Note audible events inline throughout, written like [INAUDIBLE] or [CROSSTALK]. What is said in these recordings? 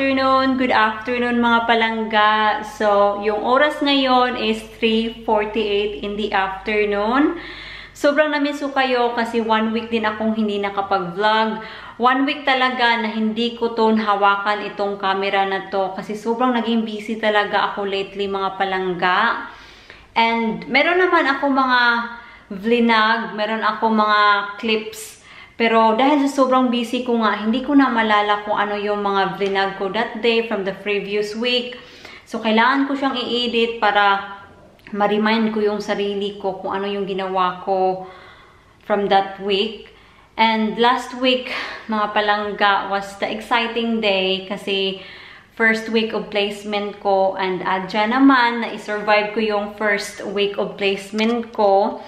afternoon, good afternoon mga palangga. So, yung oras ngayon is 3.48 in the afternoon. Sobrang namiss ko kayo kasi one week din akong hindi nakapag-vlog. One week talaga na hindi ko to hawakan itong camera na to kasi sobrang naging busy talaga ako lately mga palangga. And meron naman ako mga vlog, meron ako mga clips pero dahil sa sobrang busy ko nga, hindi ko na malala kung ano yung mga vlog ko that day from the previous week. So, kailangan ko siyang i-edit para ma-remind ko yung sarili ko kung ano yung ginawa ko from that week. And last week, mga palangga, was the exciting day kasi first week of placement ko and adya naman na i-survive ko yung first week of placement ko.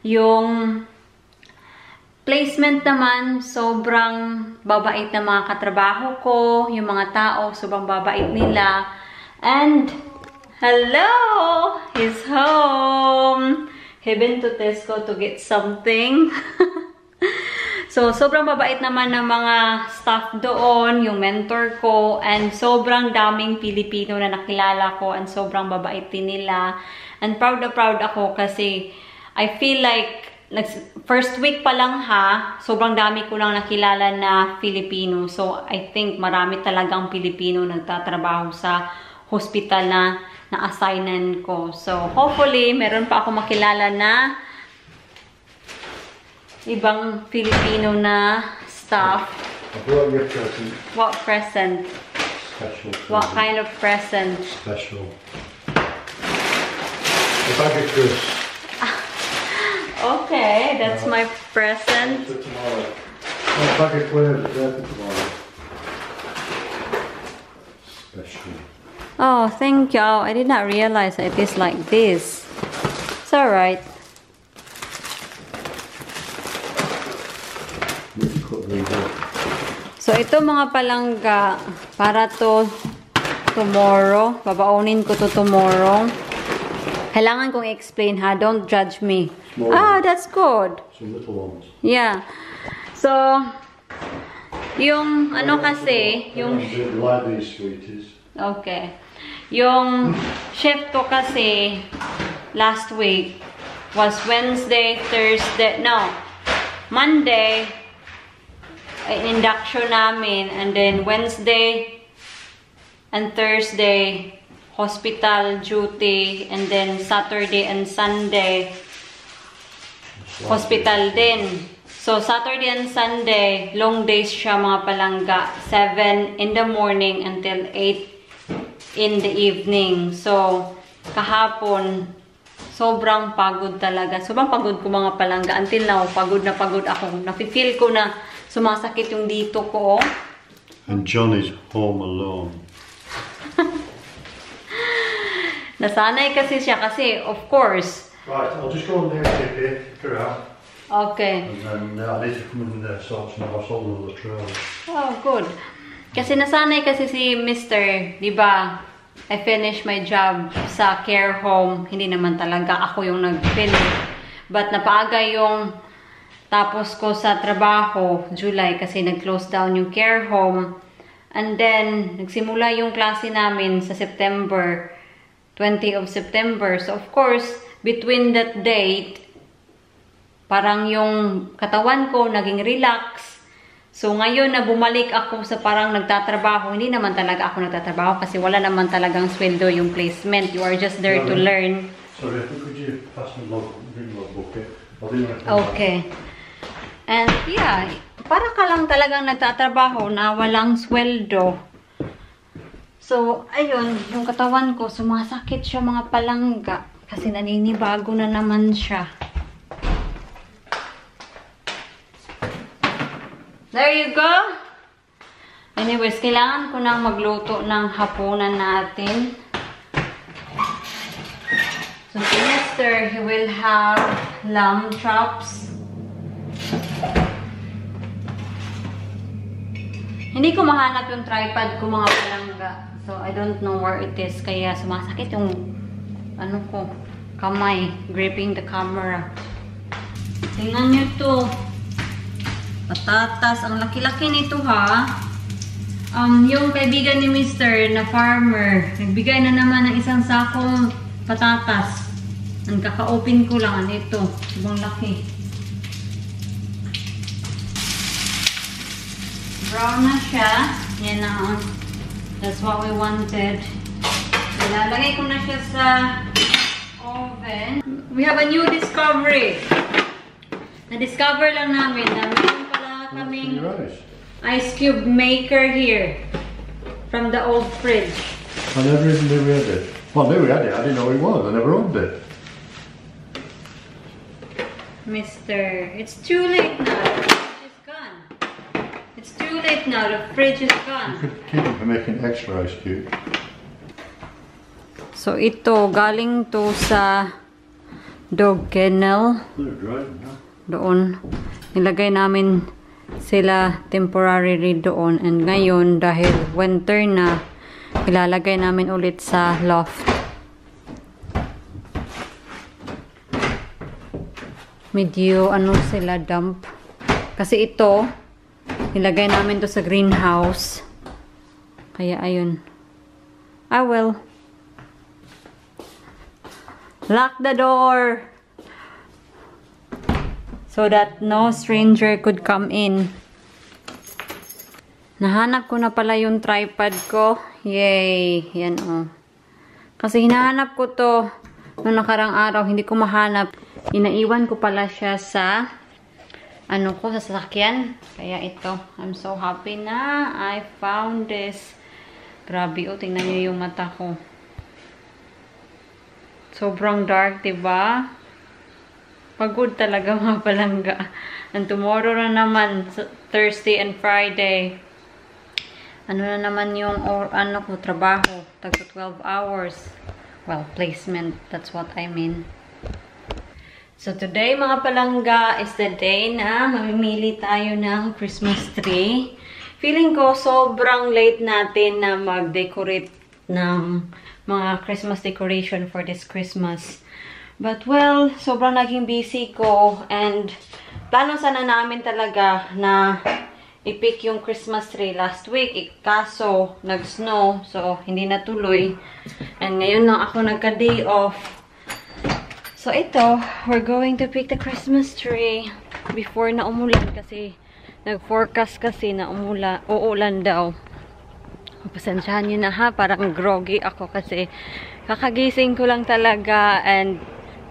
Yung Placement naman, sobrang babait na mga katrabaho ko, yung mga tao, sobrang babait nila. And, hello! He's home! He been to Tesco to get something. [LAUGHS] so, sobrang babait naman ng mga staff doon, yung mentor ko, and sobrang daming Pilipino na nakilala ko, and sobrang babait din nila. And proud na proud ako kasi I feel like first week pa lang ha, sobrang dami ko lang nakilala na Filipino. So, I think marami talagang Pilipino nagtatrabaho sa hospital na na-assignan ko. So, hopefully, meron pa ako makilala na ibang Filipino na staff. I your present. What present? Special. What kind of present? Special. A bag of crisps. Okay, that's my present. For tomorrow. Oh, a bag of for tomorrow. Special. Oh, thank y'all! I did not realize it is like this. It's alright. Need to cut these up. So, ito mga palangga, para to tomorrow. Babaunin ko to tomorrow. Kailangan kong explain ha. Don't judge me. Small Ah, that's good. Some little ones. Yeah. So, yung ano kasi, yung You like these sweeties? Okay. Yung shift ko kasi last week was Wednesday, Thursday, no, Monday, ay, induction namin, and then Wednesday and Thursday, hospital duty, and then Saturday and Sunday, hospital din. So, Saturday and Sunday, long days siya mga palangga. 7 in the morning until 8 in the evening. So, kahapon, sobrang pagod talaga. Sobrang pagod ko mga palangga. Until now, pagod na pagod ako. Nafe-feel ko na sumasakit yung dito ko. oh. And John is home alone. [LAUGHS] Nasanay kasi siya kasi, of course. Right, I'll just go on there and take it, kick her out. Okay. And then uh, I need to come in there, sort some of all the trails. Oh, good. Kasi nasanay kasi si Mr. 'di ba? I finished my job sa care home. Hindi naman talaga ako yung nag-finish. But napaaga yung tapos ko sa trabaho, July, kasi nag-close down yung care home. And then, nagsimula yung klase namin sa September, 20 of September. So, of course, between that date, parang yung katawan ko naging relax. So ngayon na bumalik ako sa parang nagtatrabaho, hindi naman talaga ako nagtatrabaho kasi wala naman talagang sweldo yung placement. You are just there to learn. Sorry, could you pass me log, bring log bucket? I'll do my thing. Okay. And yeah, para ka lang talagang nagtatrabaho na walang sweldo. So, ayun, yung katawan ko, sumasakit siya mga palangga kasi naninibago na naman siya. There you go. Anyways, kailangan ko nang magluto ng hapunan natin. So, si Mister, he will have lamb chops. Hindi ko mahanap yung tripod ko mga palangga. So, I don't know where it is. Kaya sumasakit yung ano ko, kamay, gripping the camera. Tingnan nyo to. Patatas. Ang laki-laki nito ha. Um, yung kaibigan ni Mr. na farmer, nagbigay na naman ng isang sakong patatas. Ang kaka-open ko lang, ano ito, ibang laki. Brown na siya. Yan na, oh. That's what we wanted. Ilalagay ko na siya sa oven. We have a new discovery. Na-discover lang namin na meron pala kaming ice cube maker here from the old fridge. I never even knew we had it. Well, I knew we had it. I didn't know it was. I never owned it. Mister, it's too late now. Late now. The fridge is You gone. could keep it for making extra ice cube. So ito, galing to sa dog kennel. Doon, nilagay namin sila temporarily doon. And ngayon, dahil winter na, ilalagay namin ulit sa loft. Medyo ano sila dump. Kasi ito, nilagay namin to sa greenhouse. Kaya ayun. I will. Lock the door. So that no stranger could come in. Nahanap ko na pala yung tripod ko. Yay! Yan oh. Kasi hinahanap ko to noong nakarang araw. Hindi ko mahanap. Inaiwan ko pala siya sa ano ko, sa sasakyan. Kaya ito. I'm so happy na I found this. Grabe oh. Tingnan niyo yung mata ko. Sobrang dark, 'di ba? Pagod talaga [LAUGHS] mga palangga. And tomorrow na naman, Thursday and Friday. Ano na naman yung or, ano ko, trabaho. Tagto 12 hours. Well, placement. That's what I mean. So today mga palangga is the day na mamimili tayo ng Christmas tree. Feeling ko sobrang late natin na mag-decorate ng mga Christmas decoration for this Christmas. But well, sobrang naging busy ko and plano sana namin talaga na i-pick yung Christmas tree last week. Kaso, nag-snow, so hindi natuloy. And ngayon lang ako nagka-day off. So ito, we're going to pick the Christmas tree before na umulan kasi nag-forecast kasi na umula, uulan daw. Pasensyahan nyo na ha, parang groggy ako kasi kakagising ko lang talaga and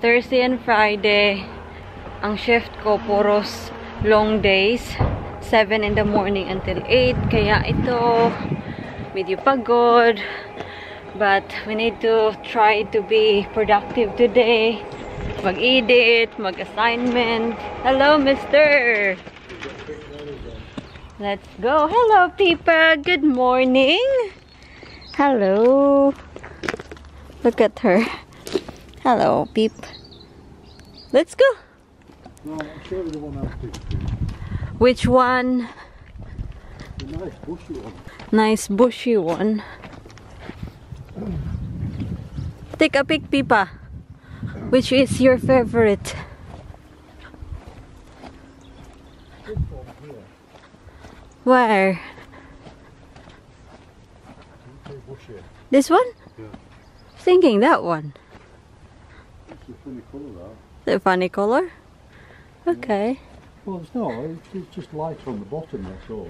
Thursday and Friday ang shift ko puros long days 7 in the morning until 8 kaya ito medyo pagod but we need to try to be productive today mag-edit, mag-assignment hello mister Let's go. Hello, Pipa. Good morning. Hello. Look at her. Hello, Peep. Let's go. Which one? Nice bushy one. Nice bushy one. Take a pic, Pipa. Which is your favorite? Where? This one? Yeah. Thinking that one. It's a funny colour it a funny color? Okay. Well, it's not. It's, it's just lighter on the bottom, that's all.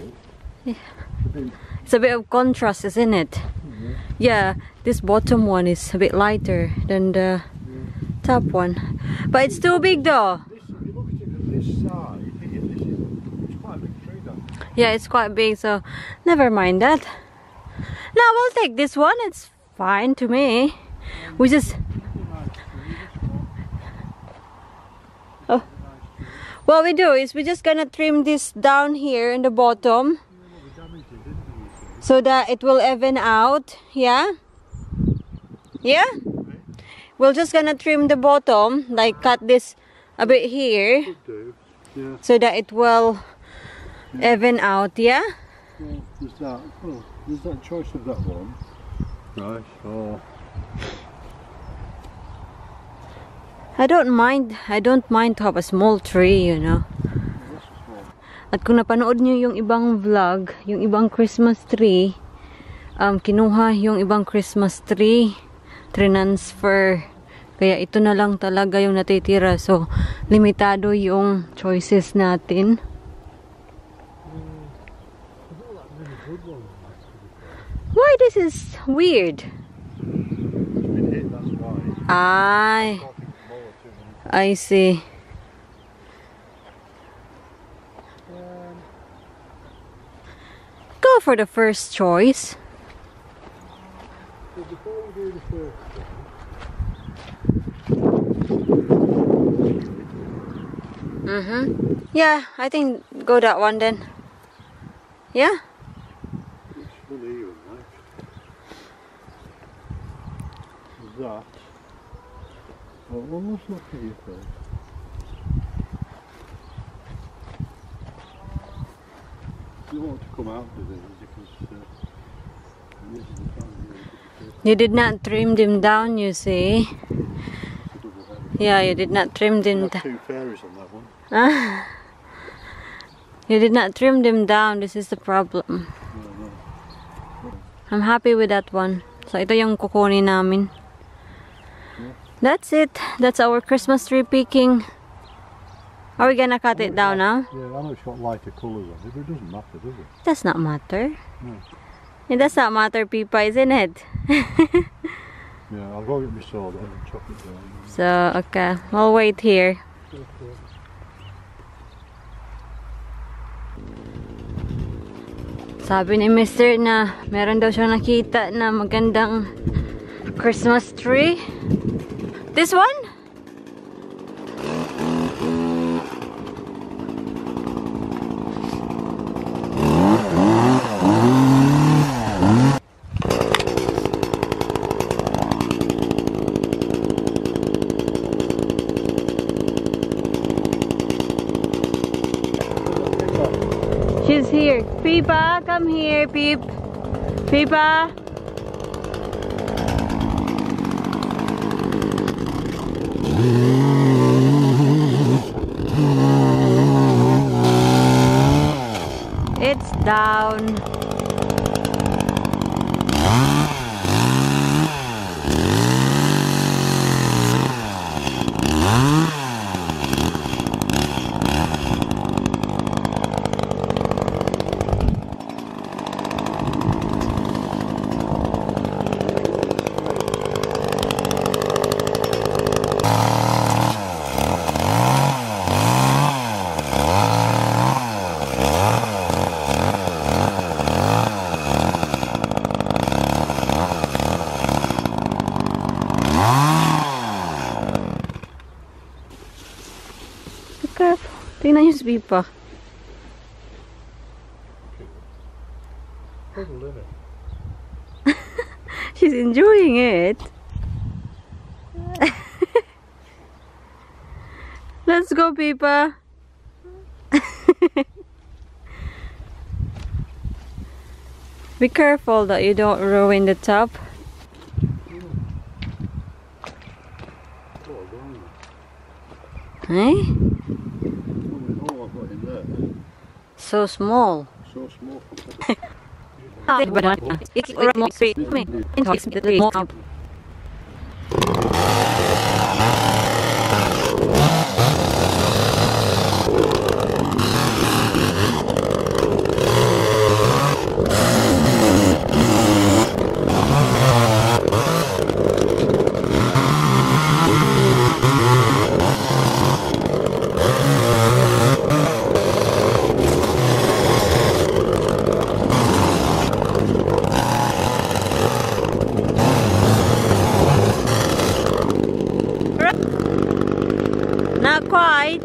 Yeah. It's a bit, It's a bit of contrast, isn't it? Mm-hmm. Yeah, this bottom one is a bit lighter than the top one. But it's too big though. Yeah, it's quite big, so never mind that. No, we'll take this one. It's fine to me. We just. Oh. What we do is we're just gonna trim this down here in the bottom so that it will even out. Yeah? Yeah? We're just gonna trim the bottom, like cut this a bit here Could. Yeah. so that it will even out. Yeah? Well, there's that. Well, there's that choice of that one. Right. Oh. I don't mind. I don't mind to have a small tree, you know. This is one. At kung napanood nyo yung ibang vlog, yung ibang Christmas tree, um, kinuha yung ibang Christmas tree, transfer. Kaya ito na lang talaga yung natitira. So, limitado yung choices natin. Why this is weird? Many. I see. Go for the first choice. So before we do the first Mm-hmm. Yeah, I think go that one then. Yeah? It's full even, right? That. Well, let's look at you first. You want to come out with it because uh, this is the you did not trim them down, you see. to double header. Yeah, you did not trim them down. two fairies on that one. [LAUGHS] You did not trim them down. This is the problem. I'm happy with that one. So, ito yung kukunin namin. That's it. That's our Christmas tree picking. Are we gonna cut it down now? Yeah, I know it's got lighter colours on it, but it doesn't matter, does it? It Does not matter. No. It does not matter, Pipa, isn't it? [LAUGHS] Yeah, I'll go get my sword and chop it down. So, okay. I'll wait here. Sabi ni Mr. na meron daw siyang nakita na magandang Christmas tree. This one? She's here. Pipa, come here, Peep. Peepa. It's down. Be isn't it? [LAUGHS] She's enjoying it. [LAUGHS] Let's go, Pipa. [LAUGHS] Be careful that you don't ruin the top. Oh, blimey. Eh? Oh, I've got in there. So small. So small. [LAUGHS] Not quite.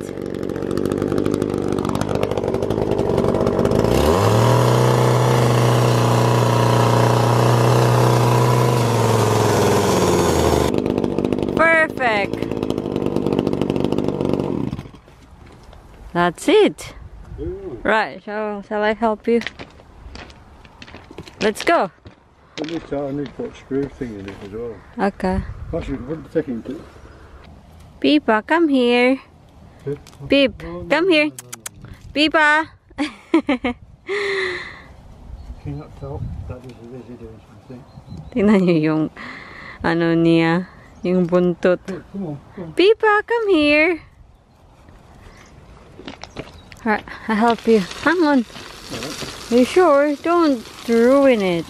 Perfect. That's it. Right, shall, shall I help you? Let's go. I need to, I need to put screw thing in it as well. Okay. Actually, what take it into? Pipa, ah, come here. Pip, come here. Pipa, ah. [LAUGHS] Can you tell? That a busy doing something. Tingnan niyo yung, ano niya, yung buntot. Come on, come on. Pipa, ah, come here. Alright, I'll help you. Hang on. You sure? Don't ruin it.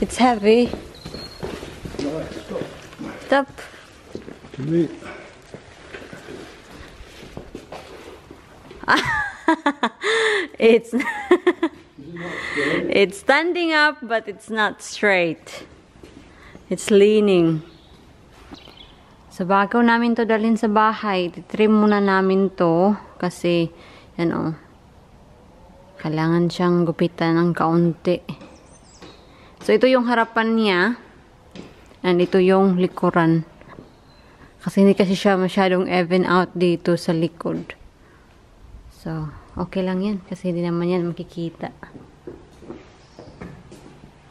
It's heavy. Stop. [LAUGHS] It's [LAUGHS] it's standing up, but it's not straight. It's leaning. So bago namin to dalhin sa bahay, titrim muna namin to kasi yan oh. Kailangan siyang gupitan ng kaunti. So ito yung harapan niya and ito yung likuran. Kasi hindi kasi siya masyadong even out dito sa likod. So, okay lang yan kasi hindi naman yan makikita.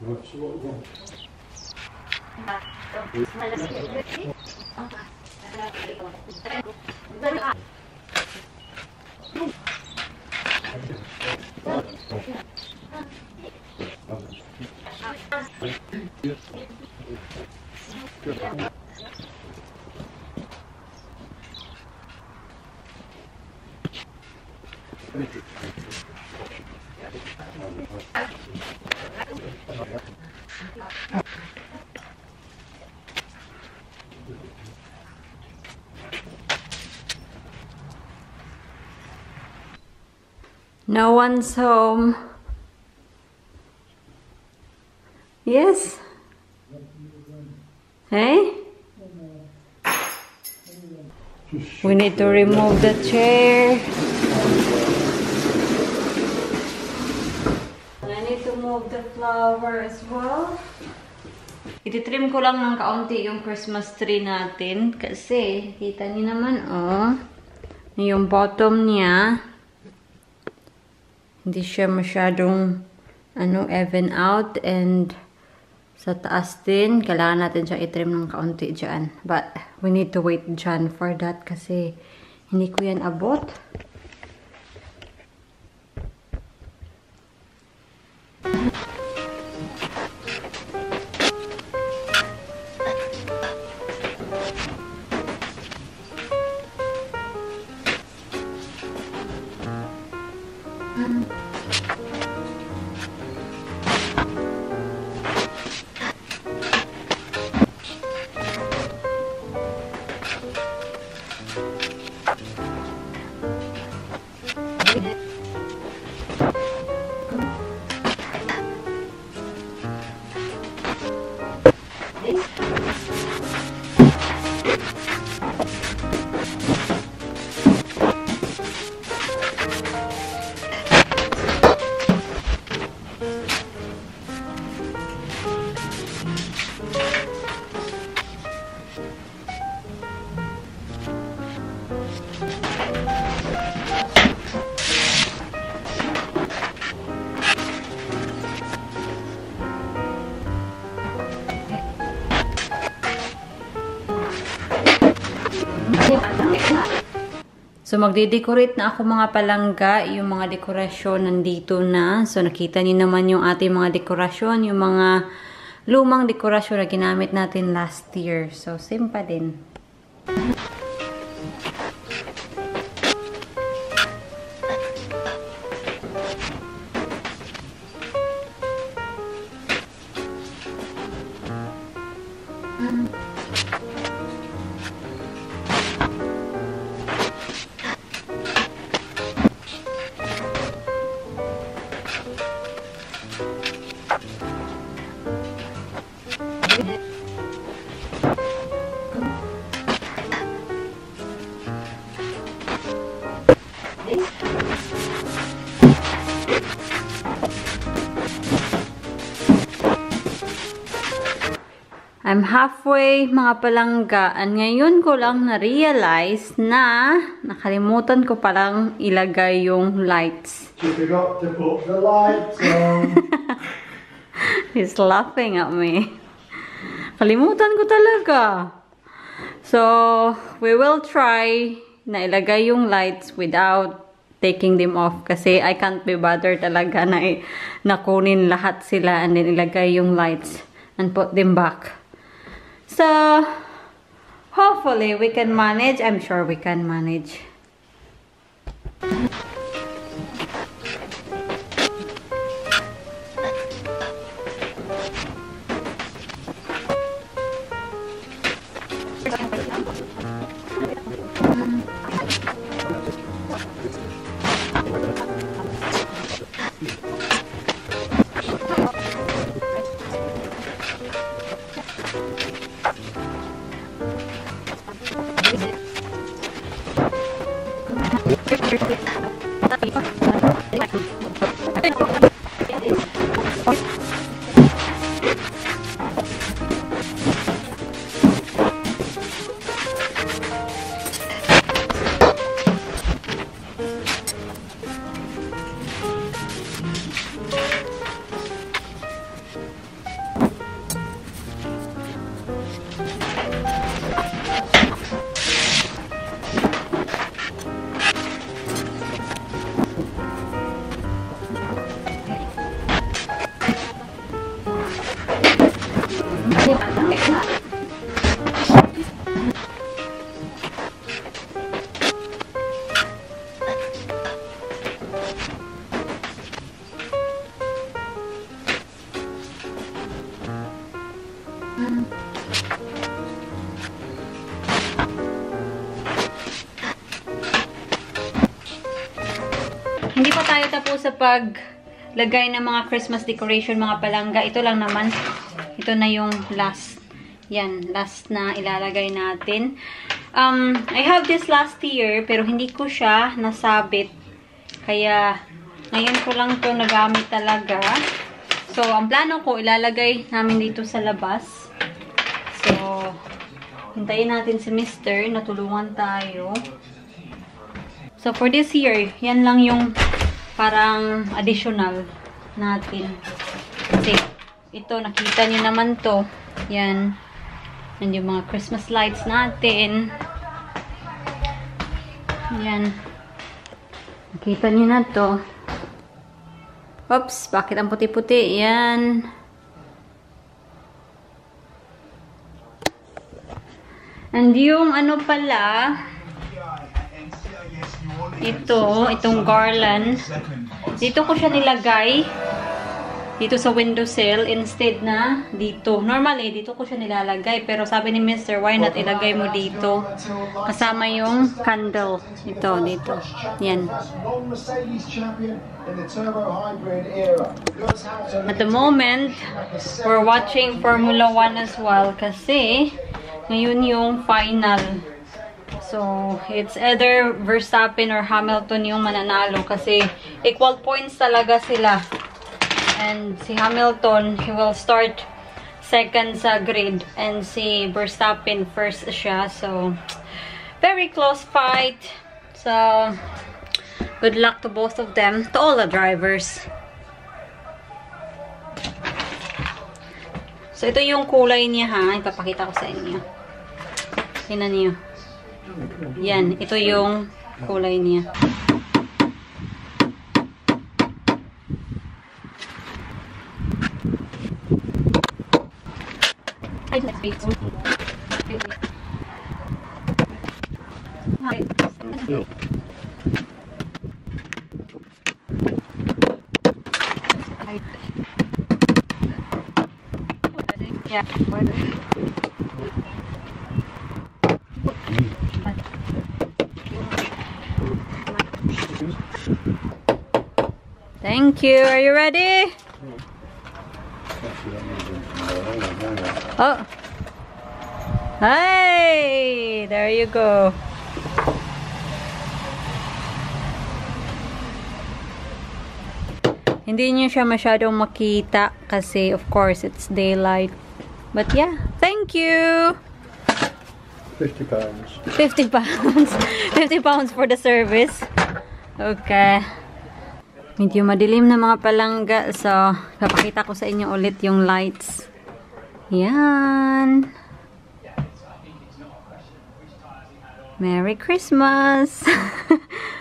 Right, so we want? No one's home. Yes? Hey? We need to remove the chair. I need to move the flower as well. Ititrim ko lang ng kaunti yung Christmas tree natin kasi kita niyo naman oh yung bottom niya hindi siya masyadong ano even out. And sa taas din kailangan natin siya itrim ng kaunti dyan. But we need to wait dyan for that kasi hindi ko yan abot Música So, magde-decorate na ako mga palangga. Yung mga dekorasyon nandito na. So, nakita niyo naman yung ating mga dekorasyon. Yung mga lumang dekorasyon na ginamit natin last year. So, same pa din. Halfway mga palangga and ngayon ko lang na-realize na nakalimutan ko palang ilagay yung lights. She forgot to put the lights on. [LAUGHS] He's laughing at me. Kalimutan ko talaga. So, we will try na ilagay yung lights without taking them off kasi I can't be bothered talaga na nakunin lahat sila and then ilagay yung lights and put them back. So, hopefully we can manage. I'm sure we can manage. Paglagay ng mga Christmas decoration, mga palangga. Ito lang naman. Ito na yung last. Yan, last na ilalagay natin. Um, I have this last year, pero hindi ko siya nasabit. Kaya, ngayon ko lang to nagamit talaga. So, ang plano ko, ilalagay namin dito sa labas. So, hintayin natin si Mr. Natulungan tayo. So, for this year, yan lang yung parang additional natin. Kasi, ito, nakita niyo naman to. Yan. Yan yung mga Christmas lights natin. Yan. Nakita niyo na to. Oops, bakit ang puti-puti? Yan. And yung ano pala, ito, itong garland, dito ko siya nilagay dito sa windowsill instead na dito. Normally, dito ko siya nilalagay. Pero sabi ni Mr. why not ilagay mo dito? Kasama yung candle. Ito, dito. Yan. At the moment, we're watching Formula 1 as well kasi ngayon yung final. So, it's either Verstappen or Hamilton yung mananalo kasi equal points talaga sila. And si Hamilton, he will start second sa grid. And si Verstappen first siya. So, very close fight. So, good luck to both of them. To all the drivers. So, ito yung kulay niya ha. Ipapakita ko sa inyo. Tingnan niyo. Yan. Ito yung kulay niya. Ay, let's wait. Thank you. Are you ready? Oh. Hey, there you go. Hindi niyo siya masyadong makita kasi of course it's daylight. But yeah, thank you. 50 pounds. 50 pounds. [LAUGHS] 50 pounds for the service. Okay. Medyo madilim na mga palangga. So, papakita ko sa inyo ulit yung lights. Yan. Merry Christmas! [LAUGHS]